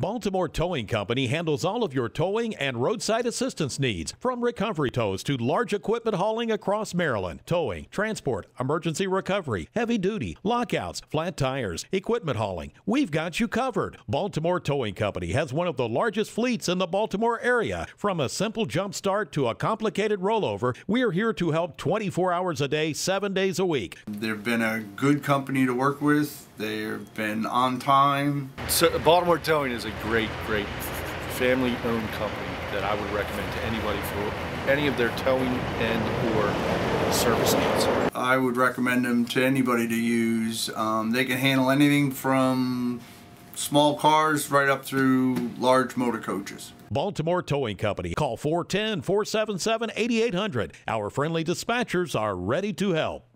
Baltimore Towing Company handles all of your towing and roadside assistance needs, from recovery tows to large equipment hauling across Maryland. Towing, transport, emergency recovery, heavy duty, lockouts, flat tires, equipment hauling. We've got you covered. Baltimore Towing Company has one of the largest fleets in the Baltimore area. From a simple jump start to a complicated rollover, we're here to help 24 hours a day, 7 days a week. They've been a good company to work with. They've been on time. So Baltimore Towing is a great, great family-owned company that I would recommend to anybody for any of their towing and or service needs. I would recommend them to anybody to use. Um, they can handle anything from small cars right up through large motor coaches. Baltimore Towing Company. Call 410 477 8800. Our friendly dispatchers are ready to help.